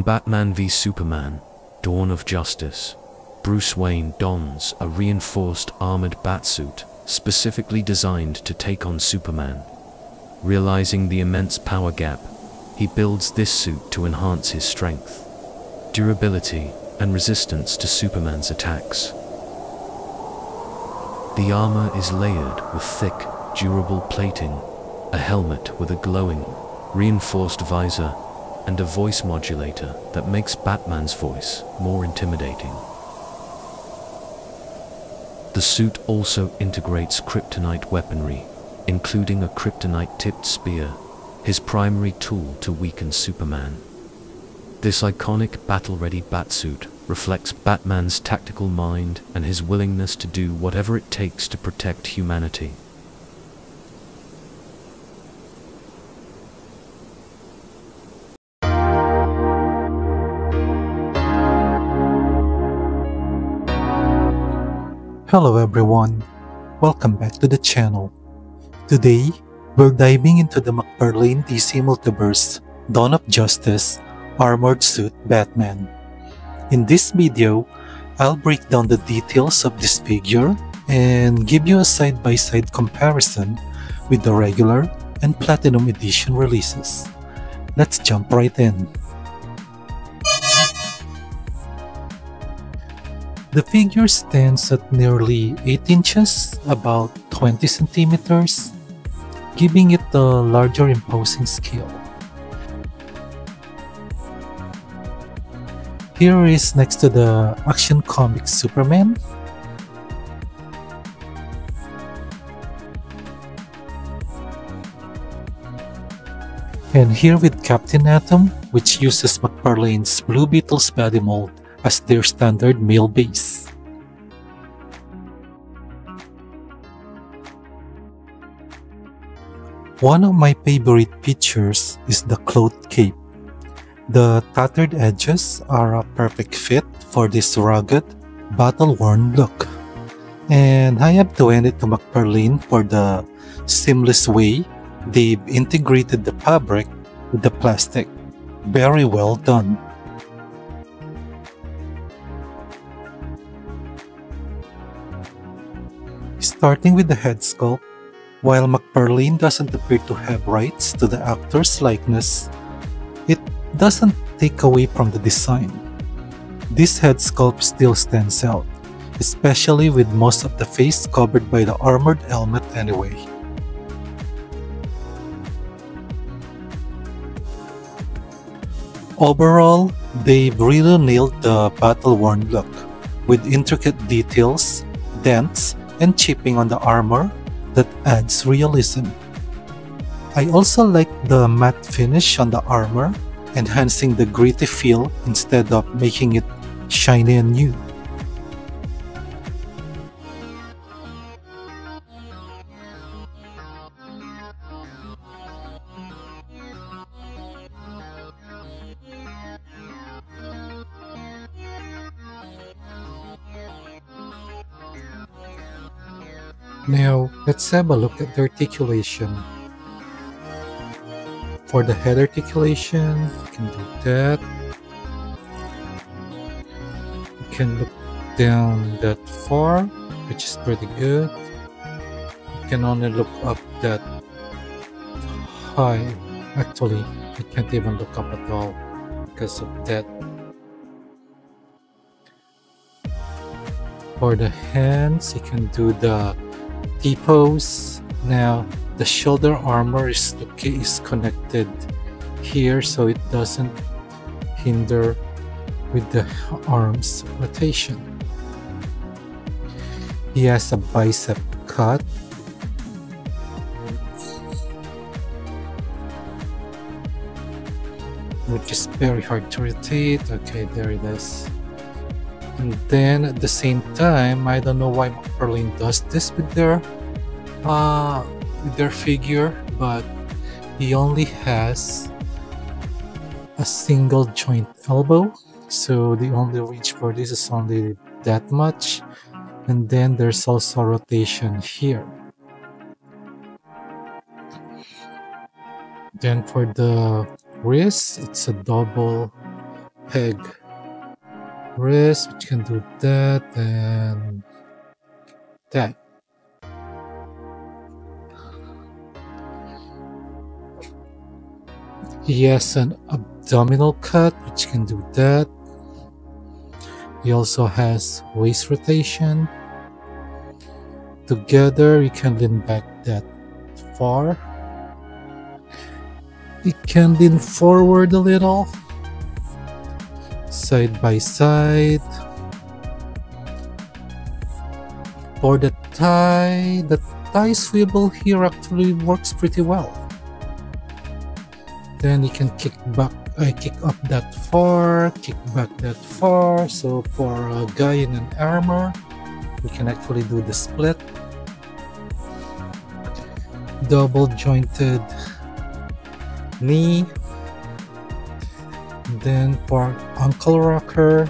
In Batman v Superman, Dawn of Justice, Bruce Wayne dons a reinforced armored batsuit specifically designed to take on Superman. Realizing the immense power gap, he builds this suit to enhance his strength, durability, and resistance to Superman's attacks. The armor is layered with thick, durable plating, a helmet with a glowing, reinforced visor, and a voice modulator that makes Batman's voice more intimidating. The suit also integrates kryptonite weaponry, including a kryptonite-tipped spear, his primary tool to weaken Superman. This iconic battle-ready batsuit reflects Batman's tactical mind and his willingness to do whatever it takes to protect humanity. Hello everyone, welcome back to the channel. Today, we're diving into the McFarlane DC Multiverse Dawn of Justice Armored Suit Batman. In this video, I'll break down the details of this figure and give you a side-by-side -side comparison with the regular and Platinum Edition releases. Let's jump right in. The figure stands at nearly 8 inches, about 20 centimeters, giving it a larger imposing scale. Here is next to the Action Comics Superman. And here with Captain Atom, which uses McFarlane's Blue Beetle's body mold as their standard male base. One of my favorite features is the cloth cape. The tattered edges are a perfect fit for this rugged, battle-worn look. And I have to hand it to McFarlane for the seamless way they've integrated the fabric with the plastic. Very well done. Starting with the head sculpt, while McFarlane doesn't appear to have rights to the actor's likeness, it doesn't take away from the design. This head sculpt still stands out, especially with most of the face covered by the armored helmet anyway. Overall, they've really nailed the battle-worn look, with intricate details, dents, and chipping on the armor that adds realism. I also like the matte finish on the armor enhancing the gritty feel instead of making it shiny and new. Now, let's have a look at the articulation for the head articulation, you can do that. You can look down that far, which is pretty good. You can only look up that high. Actually, I can't even look up at all because of that. For the hands, you can do the T-pose. Now, the shoulder armor is, okay. is connected here so it doesn't hinder with the arms rotation. He has a bicep cut which is very hard to rotate. Okay, there it is. And then at the same time, I don't know why McFarlane does this with their uh, with their figure, but he only has a single joint elbow. So the only reach for this is only that much. And then there's also rotation here. Then for the wrist, it's a double peg wrist, which can do that and that. He has an abdominal cut, which can do that. He also has waist rotation. Together, you can lean back that far. You can lean forward a little, side by side. For the thigh the thigh swivel here actually works pretty well. Then you can kick back, I uh, kick up that far, kick back that far. So for a guy in an armor, we can actually do the split. Double jointed knee. Then for ankle rocker,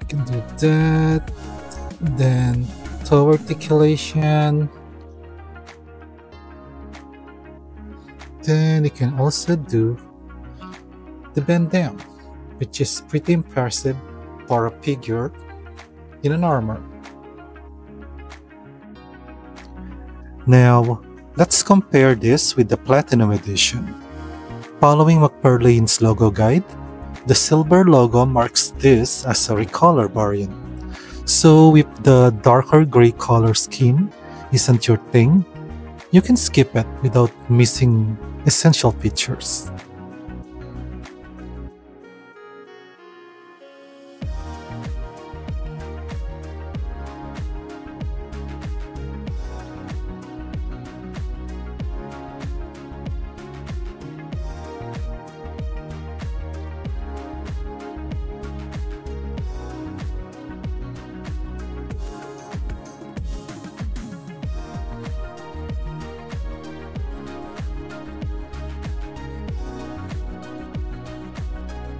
you can do that. Then toe articulation. Then you can also do the bend down, which is pretty impressive for a figure in an armor. Now, let's compare this with the Platinum Edition. Following McFarlane's logo guide, the silver logo marks this as a recolor variant. So if the darker gray color scheme isn't your thing, you can skip it without missing essential features.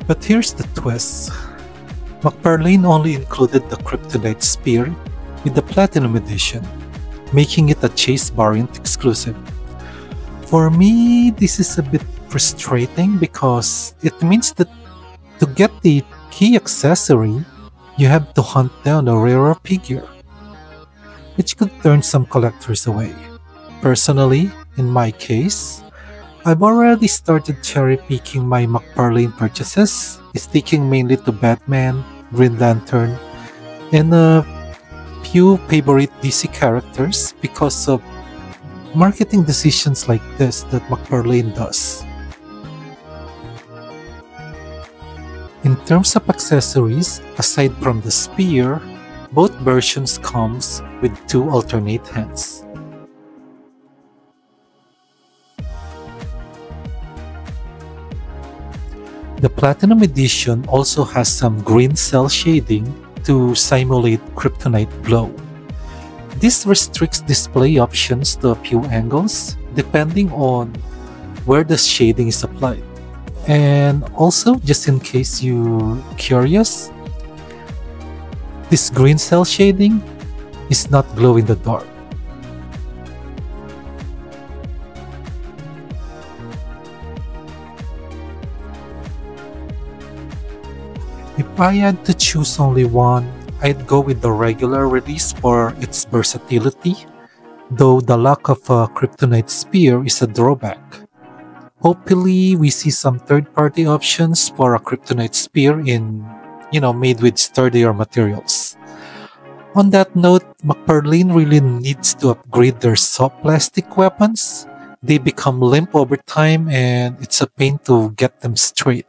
But here's the twist. McFarlane only included the Kryptonite Spear with the Platinum Edition, making it a Chase variant exclusive. For me, this is a bit frustrating because it means that to get the key accessory, you have to hunt down a rarer figure, which could turn some collectors away. Personally, in my case, I've already started cherry picking my McFarlane purchases, sticking mainly to Batman, Green Lantern, and a few favorite DC characters because of marketing decisions like this that McFarlane does. In terms of accessories, aside from the spear, both versions comes with two alternate hands. The Platinum Edition also has some green cel shading to simulate kryptonite glow. This restricts display options to a few angles depending on where the shading is applied. And also, just in case you're curious, this green cel shading is not glow in the dark. If I had to choose only one, I'd go with the regular release for its versatility, though the lack of a Kryptonite Spear is a drawback. Hopefully, we see some third-party options for a Kryptonite Spear in, you know, made with sturdier materials. On that note, McFarlane really needs to upgrade their soft plastic weapons. They become limp over time and it's a pain to get them straight.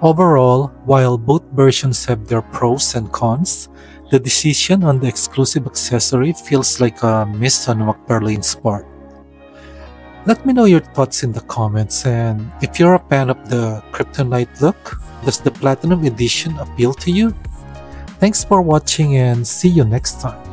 Overall, while both versions have their pros and cons, the decision on the exclusive accessory feels like a miss on McFarlane's part. Let me know your thoughts in the comments and if you're a fan of the Kryptonite look, does the Platinum Edition appeal to you? Thanks for watching and see you next time.